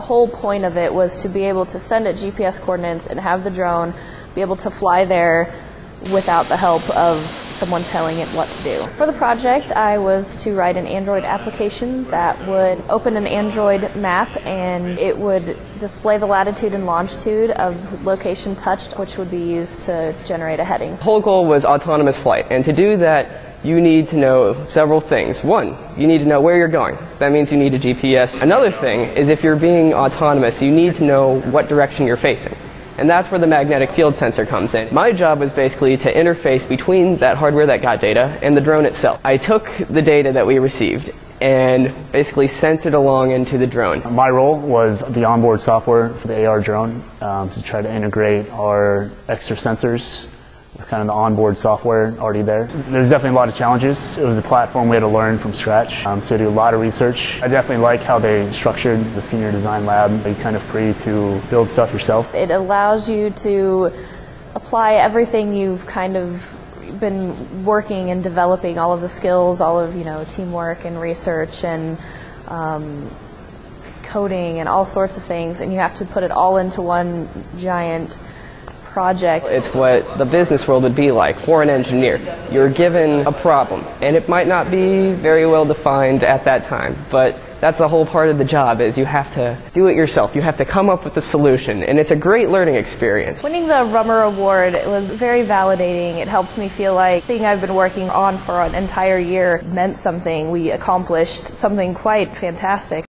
whole point of it was to be able to send it GPS coordinates and have the drone be able to fly there without the help of someone telling it what to do. For the project, I was to write an Android application that would open an Android map and it would display the latitude and longitude of location touched, which would be used to generate a heading. The whole goal was autonomous flight, and to do that, you need to know several things. One, you need to know where you're going. That means you need a GPS. Another thing is if you're being autonomous, you need to know what direction you're facing. And that's where the magnetic field sensor comes in. My job was basically to interface between that hardware that got data and the drone itself. I took the data that we received and basically sent it along into the drone. My role was the onboard software for the AR drone um, to try to integrate our extra sensors with kind of the onboard software already there. There's definitely a lot of challenges. It was a platform we had to learn from scratch, um, so I do a lot of research. I definitely like how they structured the senior design lab. You're kind of free to build stuff yourself. It allows you to apply everything you've kind of been working and developing, all of the skills, all of you know teamwork and research and um, coding and all sorts of things, and you have to put it all into one giant project. It's what the business world would be like for an engineer. You're given a problem, and it might not be very well defined at that time, but that's the whole part of the job is you have to do it yourself. You have to come up with the solution, and it's a great learning experience. Winning the Rummer Award was very validating. It helped me feel like the thing I've been working on for an entire year meant something. We accomplished something quite fantastic.